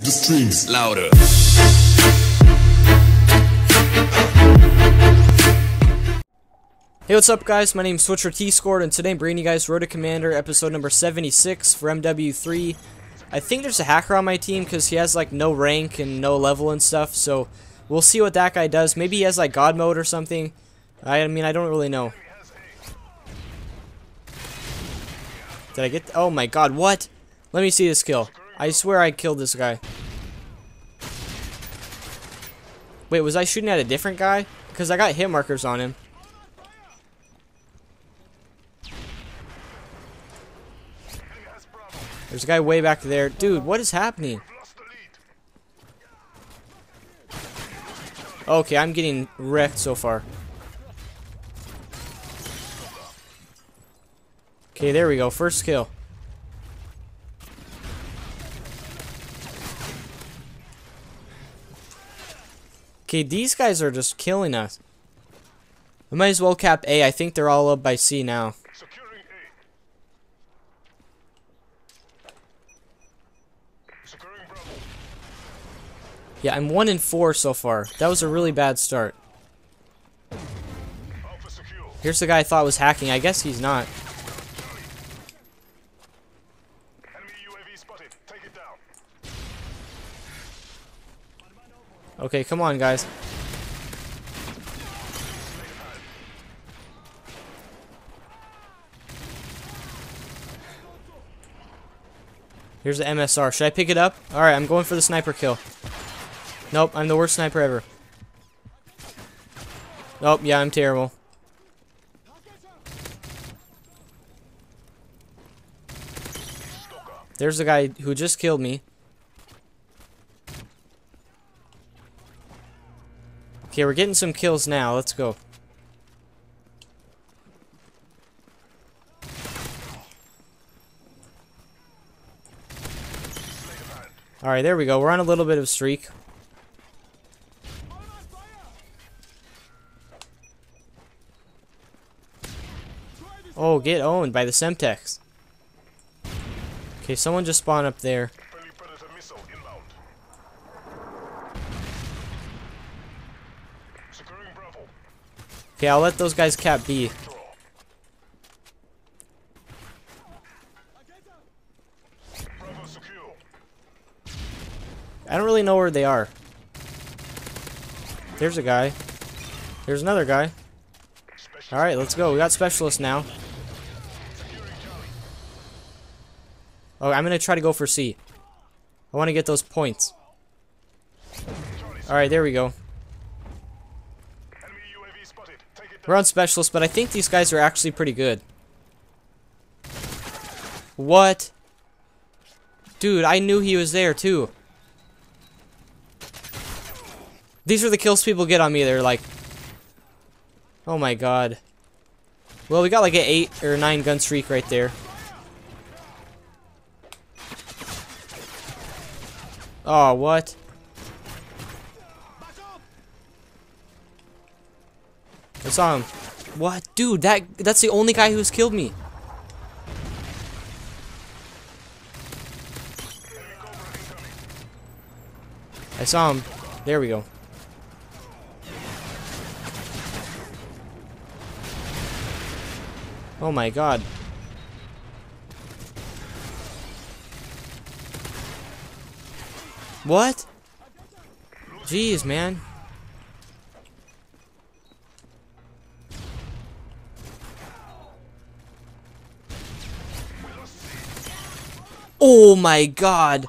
The streams louder. Hey, what's up, guys? My name is Switcher Ty Skordal, and today I'm bringing you guys Road to Commander episode number 76 for MW3. I think there's a hacker on my team because he has like no rank and no level and stuff, so we'll see what that guy does. Maybe he has like God mode or something. I mean, I don't really know. Did I get? Oh my God! What? Let me see this kill. I swear I killed this guy. Wait, was I shooting at a different guy? Because I got hit markers on him. There's a guy way back there. Dude, what is happening? Okay, I'm getting wrecked so far. Okay, there we go. First kill. Okay, these guys are just killing us. We might as well cap A. I think they're all up by C now. Securing A. Securing Bravo. Yeah, I'm 1 in 4 so far. That was a really bad start. Here's the guy I thought was hacking. I guess he's not. Okay, come on, guys. Here's the MSR. Should I pick it up? Alright, I'm going for the sniper kill. Nope, I'm the worst sniper ever. Nope, yeah, I'm terrible. There's the guy who just killed me. Okay, we're getting some kills now. Let's go. Alright, there we go. We're on a little bit of streak. Oh, get owned by the Semtex. Okay, someone just spawned up there. Okay, I'll let those guys cap B. I don't really know where they are. There's a guy. There's another guy. Alright, let's go. We got specialists now. Oh, I'm gonna try to go for C. I want to get those points. Alright, there we go. We're on specialists, but I think these guys are actually pretty good. What? Dude, I knew he was there too. These are the kills people get on me. They're like, oh my god. Well, we got like an 8 or 9 gun streak right there. Oh, what? I saw him. What? Dude, that that's the only guy who's killed me. I saw him. There we go. Oh my god. What? Jeez, man. Oh my god.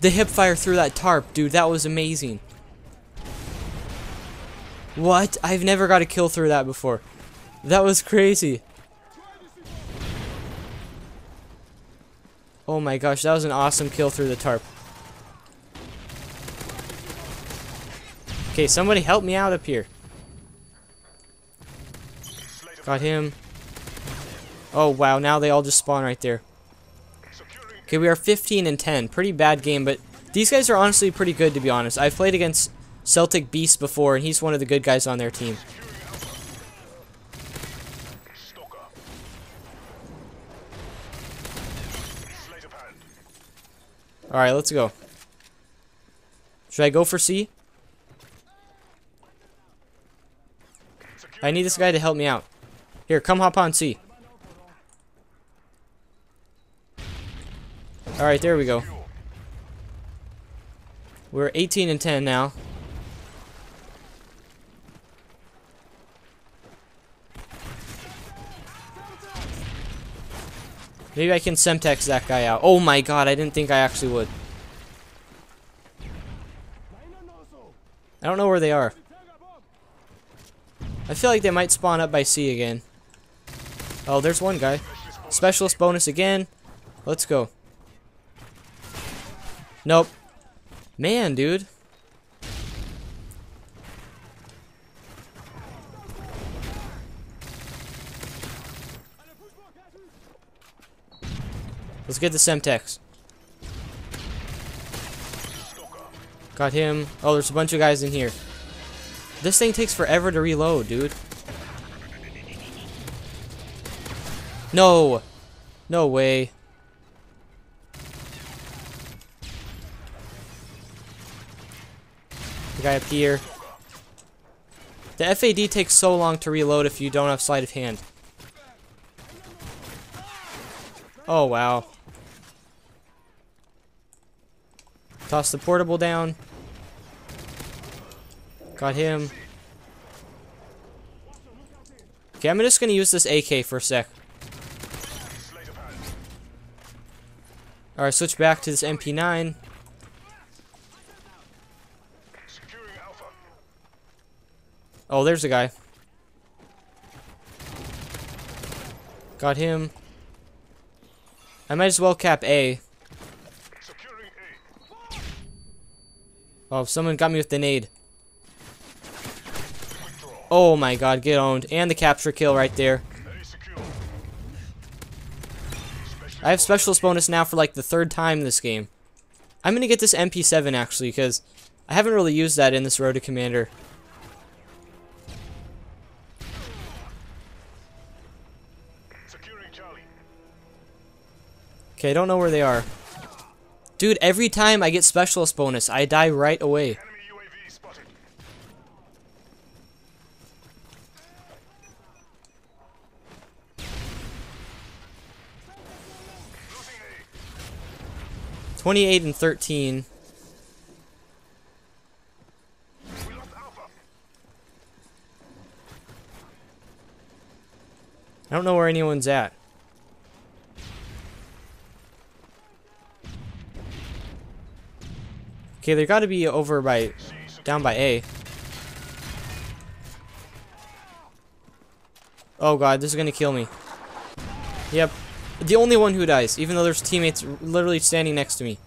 The hip fire through that tarp, dude, that was amazing. What? I've never got a kill through that before. That was crazy. Oh my gosh, that was an awesome kill through the tarp. Okay, somebody help me out up here. Got him. Oh wow, now they all just spawn right there. Okay, we are 15 and 10. Pretty bad game, but these guys are honestly pretty good to be honest. I've played against Celtic Beast before, and he's one of the good guys on their team. Alright, let's go. Should I go for C? I need this guy to help me out. Here, come hop on C. Alright, there we go. We're 18 and 10 now. Maybe I can Semtex that guy out. Oh my god, I didn't think I actually would. I don't know where they are. I feel like they might spawn up by C again. Oh, there's one guy. Specialist bonus again. Let's go. Nope. Man, dude. Let's get the Semtex. Got him. Oh, there's a bunch of guys in here. This thing takes forever to reload, dude. No. No way. Guy up here. The FAD takes so long to reload if you don't have sleight of hand. Oh, wow. Toss the portable down. Got him. Okay, I'm just gonna use this AK for a sec. Alright, switch back to this MP9. Oh, there's a guy. Got him. I might as well cap A. Securing A. Oh, someone got me with the nade. Oh my god, get owned. And the capture kill right there. I have specialist bonus now for like the third time this game. I'm gonna get this MP7 actually, because I haven't really used that in this Road to Commander. Okay, I don't know where they are. Dude, every time I get specialist bonus, I die right away. Enemy UAV spotted. Losing A. 28 and 13. I don't know where anyone's at. Okay, they gotta be over by, down by A. Oh god, this is gonna kill me. Yep. The only one who dies, even though there's teammates literally standing next to me.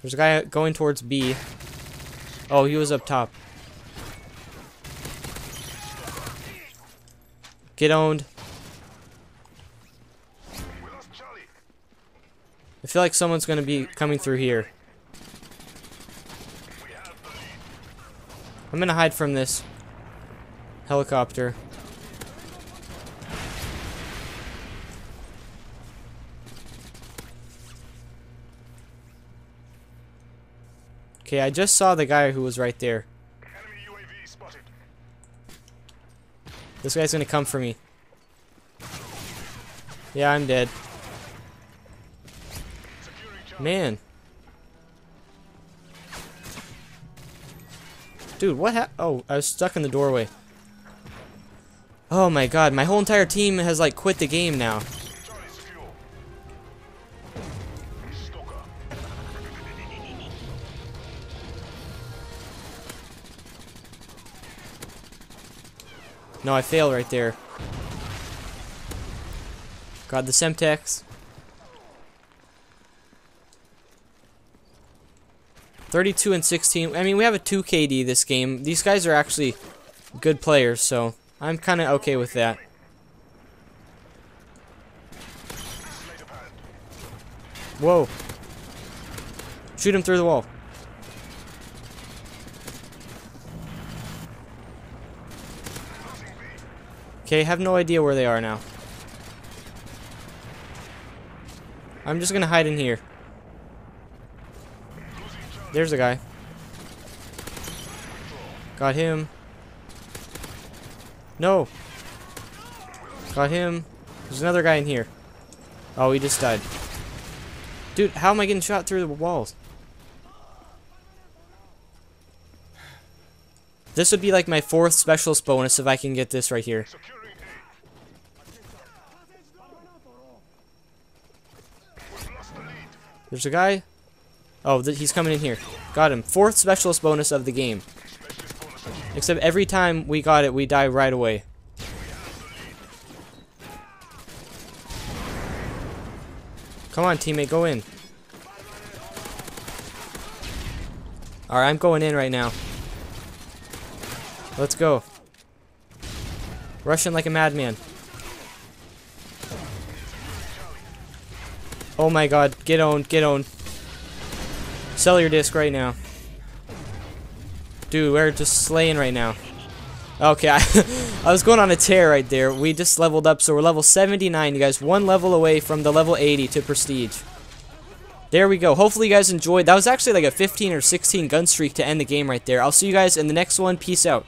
There's a guy going towards B. Oh, he was up top. Get owned. I feel like someone's gonna be coming through here. I'm gonna hide from this helicopter. Okay, I just saw the guy who was right there. This guy's gonna come for me. Yeah, I'm dead. Man. Dude, what hap- Oh, I was stuck in the doorway. Oh my god, my whole entire team has like quit the game now. No, I fail right there. Got the Semtex. 32 and 16. I mean, we have a 2 KD this game. These guys are actually good players, so I'm kind of okay with that. Whoa. Shoot him through the wall. Okay, I have no idea where they are now. I'm just gonna hide in here. There's a guy. Got him. No. Got him. There's another guy in here. Oh, he just died. Dude, how am I getting shot through the walls? This would be like my fourth specialist bonus if I can get this right here. There's a guy. Oh, he's coming in here. Got him. Fourth specialist bonus of the game. Except every time we got it, we die right away. Come on, teammate, go in. Alright, I'm going in right now. Let's go. Rushing like a madman. Oh my god, get on, get on. Sell your disc right now. Dude, we're just slaying right now. Okay, I, I was going on a tear right there. We just leveled up, so we're level 79, you guys. One level away from the level 80 to Prestige. There we go. Hopefully you guys enjoyed. That was actually like a 15 or 16 gun streak to end the game right there. I'll see you guys in the next one. Peace out.